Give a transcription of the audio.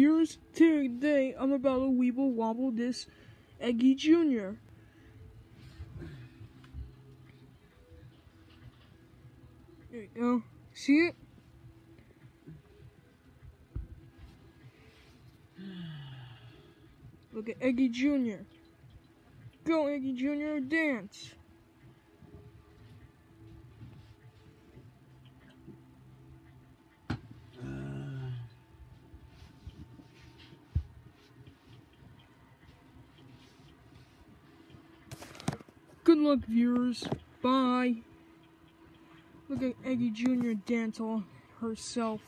viewers, today I'm about to weeble wobble this Eggy Jr. There you go. See it? Look at Eggy Jr. Go Eggy Jr. dance. Luck, viewers. Bye. Look at Eggy Jr. dance herself.